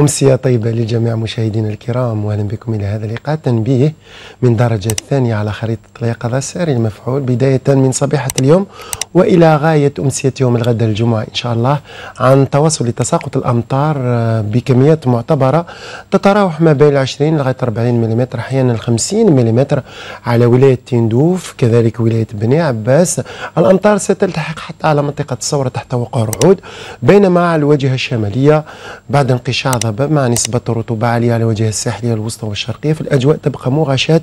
أمسية طيبة لجميع مشاهدينا الكرام وأهلا بكم إلى هذا اللقاء. تنبيه من درجة الثانية على خريطة اليقظة الساري المفعول بداية من صبيحة اليوم وإلى غاية أمسية يوم الغد الجمعة إن شاء الله عن تواصل تساقط الأمطار آه، بكميات معتبرة تتراوح ما بين 20 لغاية 40 ملم أحيانا 50 ملم على ولاية تندوف كذلك ولاية بني عباس. الأمطار ستلتحق حتى على منطقة الصورة تحت وقع رعود بينما على الواجهة الشمالية بعد انقشاع الرطبة مع نسبة رطوبة عالية على الواجهة الساحلية الوسطى والشرقية في الأجواء تبقى مغاشاة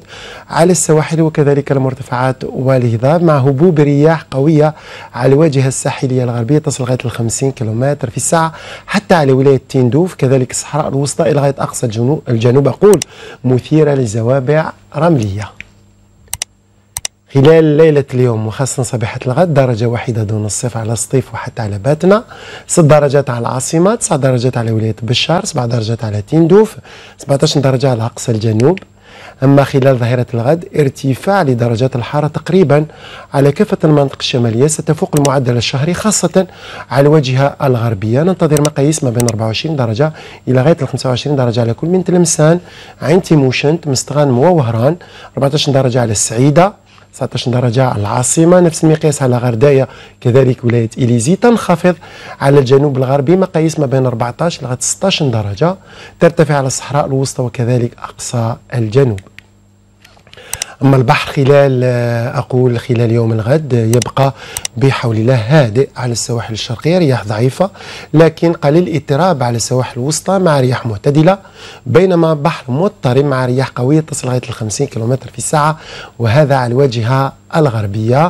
على السواحل وكذلك المرتفعات والهضاب مع هبوب رياح قوية على الواجهة الساحلية الغربية تصل لغاية 50 كم في الساعة حتى على ولاية تندوف كذلك الصحراء الوسطى إلى غاية أقصى الجنوب, أقول مثيرة لزوابع رملية. خلال ليلة اليوم وخاصة صباحة الغد درجة واحدة دون الصفر على سطيف وحتى على باتنا. ست درجات على العاصمة تسع درجات على ولاية بشار سبع درجات على تندوف 17 درجة على أقصى الجنوب. أما خلال ظهيرة الغد ارتفاع لدرجات الحرارة تقريبا على كافة المناطق الشمالية ستفوق المعدل الشهري خاصة على الواجهة الغربية. ننتظر مقاييس ما بين 24 درجة إلى غاية 25 درجة على كل من تلمسان عين تيموشنت مستغان ووهران 14 درجة على السعيدة. 19 درجة على العاصمة نفس المقياس على غرداية كذلك ولاية إليزي تنخفض على الجنوب الغربي مقاييس ما بين 14 لغاية 16 درجة ترتفع على الصحراء الوسطى وكذلك أقصى الجنوب. أما البحر خلال آه، أقول خلال يوم الغد يبقى بحول الله هادئ على السواحل الشرقية رياح ضعيفة لكن قليل اضطراب على السواحل الوسطى مع رياح معتدلة بينما بحر مضطرب مع رياح قوية تصل لغاية 50 كم في الساعة وهذا على الواجهة الغربية.